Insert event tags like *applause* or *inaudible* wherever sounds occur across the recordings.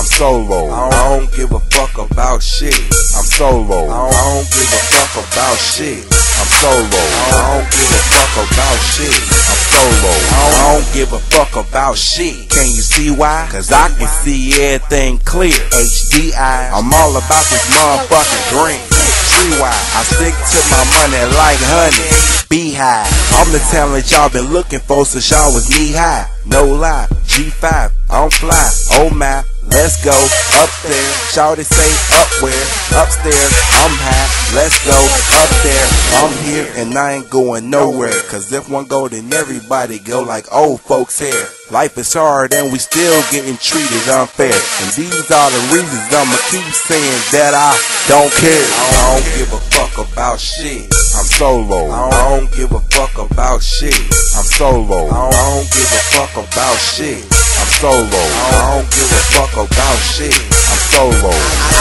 I'm solo. I don't, I don't give a fuck about shit. I'm solo. I don't, I don't give a fuck about shit. I'm solo. I don't give a fuck about shit. I'm solo. I don't, I don't give a fuck about shit. Can you see why? Cause I can see everything clear. HDI. I'm all about this motherfucking green. Tree wide. I stick to my money like honey. Beehive. I'm the talent y'all been looking for since y'all was knee high. No lie. G5. I don't fly. Oh my. Let's go up there. Shawty say up where? Upstairs. I'm high. Let's go up there. I'm here and I ain't going nowhere. Cause if one go, then everybody go like old folks here. Life is hard and we still getting treated unfair. And these are the reasons I'ma keep saying that I don't care. I don't give a fuck about shit. I'm solo. I don't, give a fuck about shit. I'm solo. I don't give a fuck about shit. I'm solo. I don't give a fuck about shit. I'm solo.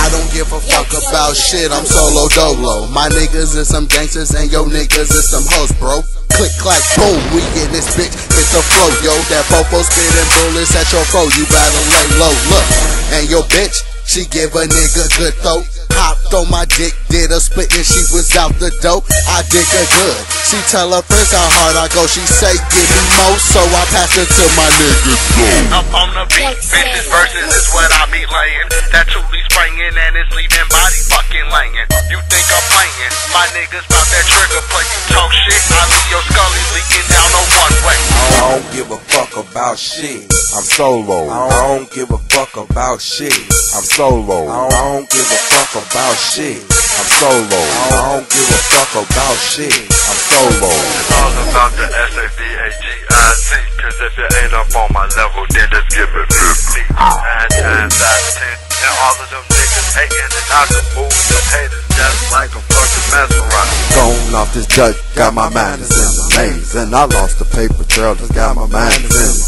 I don't give a fuck about shit, I'm solo dolo. My niggas is some gangsters and yo niggas is some hoes, bro. Click, clack, boom, we in this bitch, it's a flow, yo. That popo spitting bullets at your foe, you better lay low, look. And your bitch, she give a nigga good throat. Hopped on my dick, did a split and she was out the dope. I dig her good. She tell her friends how hard I go. She say, give me more, so I pass it to my niggas. Up on the beat, bitches verses is what I be laying. That truly spraying and it's leaving body fucking laying. You think I'm playing? My niggas bout that trigger play. You talk shit, shit. I'm solo. I don't, I don't give a fuck about shit. I'm solo. I don't, I don't give a fuck about shit. I'm solo. I don't, I don't give a fuck about shit. I'm solo. It's all about the S-A-V-A-G-I-T. Cause if you ain't up on my level, then just give it 50. Nine times out of ten. And all of them niggas hating and I can move them haters just like a fucking mesmerized. Gone off this judge, got my mind is in the maze. And I lost the paper trail, just got my mind is in the days.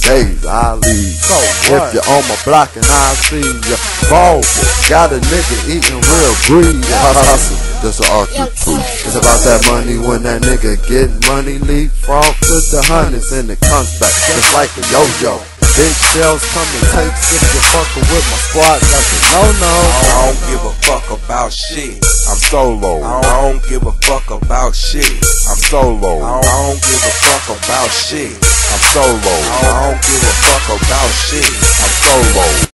I leave. So if you're on my block and I see you fall, got a nigga eating real greed. Hustle, *laughs* this a RQ2. It's about that money when that nigga get money, leapfrog to the hundreds and it comes back just like a yo-yo. Big shells come and take if you fucking with my squad, that's a no-no. I don't give a fuck about shit. I'm solo. I don't, give a fuck about shit. I'm solo. I don't give a fuck about shit. I'm solo. I don't, give a fuck about shit. I'm solo.